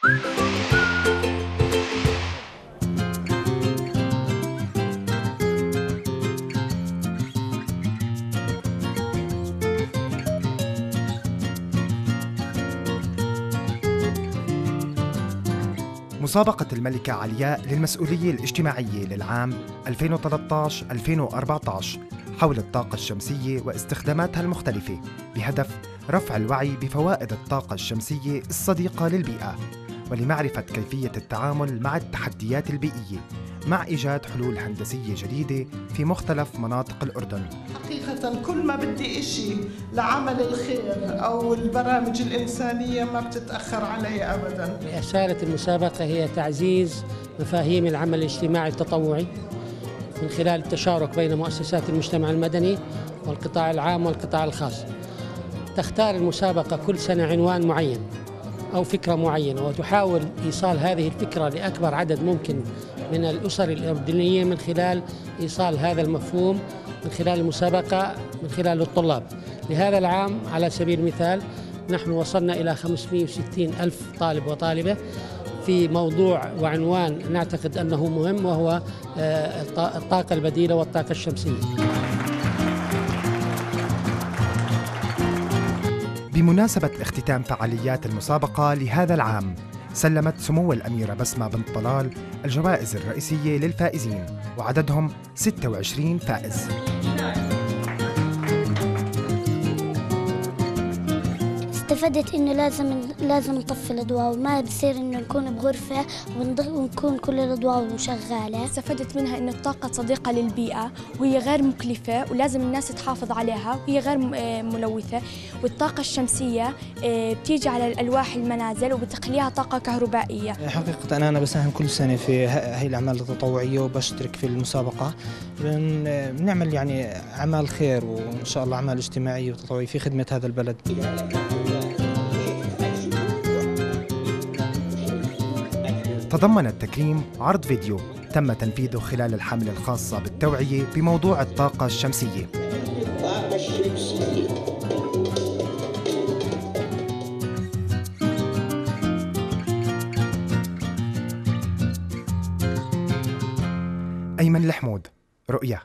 مسابقة الملكة علياء للمسؤولية الاجتماعية للعام 2013-2014 حول الطاقة الشمسية واستخداماتها المختلفة بهدف رفع الوعي بفوائد الطاقة الشمسية الصديقة للبيئة. ولمعرفة كيفية التعامل مع التحديات البيئية مع إيجاد حلول هندسية جديدة في مختلف مناطق الأردن. حقيقة كل ما بدي إشي لعمل الخير أو البرامج الإنسانية ما بتتأخر علي أبدا. رسالة المسابقة هي تعزيز مفاهيم العمل الاجتماعي التطوعي من خلال التشارك بين مؤسسات المجتمع المدني والقطاع العام والقطاع الخاص. تختار المسابقة كل سنة عنوان معين. أو فكرة معينة وتحاول إيصال هذه الفكرة لأكبر عدد ممكن من الأسر الأردنية من خلال إيصال هذا المفهوم من خلال المسابقة من خلال الطلاب. لهذا العام على سبيل المثال نحن وصلنا إلى 560 ألف طالب وطالبة في موضوع وعنوان نعتقد أنه مهم وهو آه، الطاقة البديلة والطاقة الشمسية. بمناسبة اختتام فعاليات المسابقة لهذا العام سلمت سمو الأميرة بسمة بنت طلال الجوائز الرئيسية للفائزين وعددهم 26 فائز. استفدت إنه لازم لازم نطفي الاضواء وما بصير إنه نكون بغرفة ونكون كل الاضواء شغاله استفدت منها إنه الطاقة صديقة للبيئة وهي غير مكلفة ولازم الناس تحافظ عليها وهي غير آه، ملوثة. والطاقة الشمسية آه، بتيجي على الالواح المنازل وبتخليها طاقة كهربائية. حقيقة أنا أنا بساهم كل سنة في هي الأعمال التطوعية وبشترك في المسابقة. بنعمل يعني أعمال خير وإن شاء الله أعمال اجتماعية وتطوعية في خدمة هذا البلد. تضمن التكريم عرض فيديو تم تنفيذه خلال الحملة الخاصة بالتوعية بموضوع الطاقة الشمسية. الطاقة الشمسية أيمن الحمود رؤيا